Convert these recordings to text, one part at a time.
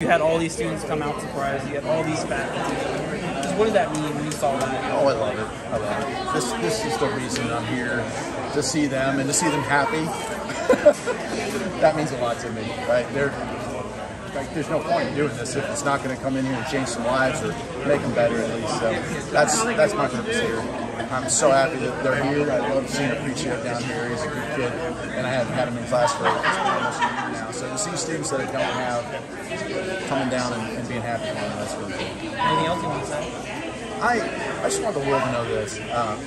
You had all these students come out to surprise you. You had all these faculty. What did that mean when you saw that? Oh, I love it. I love it. This this is the reason I'm here to see them and to see them happy. that means a lot to me, right? They're like, there's no point in doing this if it's not going to come in here and change some lives or make them better at least. So that's that's my purpose here. I'm so happy that they're here. I love seeing appreciate down here. He's a good kid, and I haven't had him in class for almost a year now. So to see students that I don't have coming down and, and being happy for them, that's really cool. Anything else you want to say? I I just want the world to know this. Um,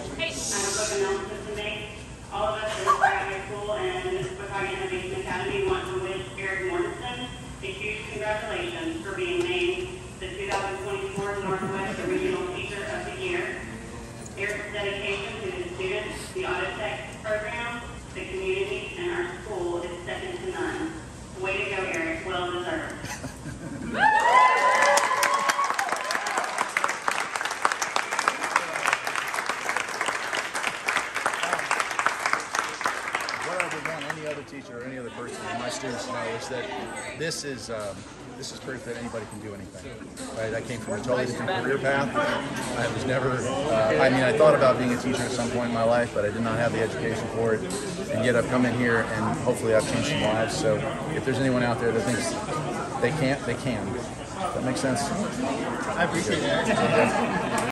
All of us at Watauga High School and the Watauga Innovation Academy want to wish Erik Mortensen a huge congratulations for being named the 2024 Northwest Regional Teacher of the Year. Erik's dedication to the students, the Auto Tech program, the community, and our school is second to none. Way to go, Erik. Well deserved. what I would want any other teacher or any other person, or my students know is that this is um, this is proof that anybody can do anything. Right? I came from a totally different career path. I was never. Uh, I mean, I thought about being a teacher at some point in my life, but I did not have the education for it. And yet, I've come in here, and hopefully, I've changed some lives. So, if there's anyone out there that thinks they can't, they can. That makes sense? I appreciate it.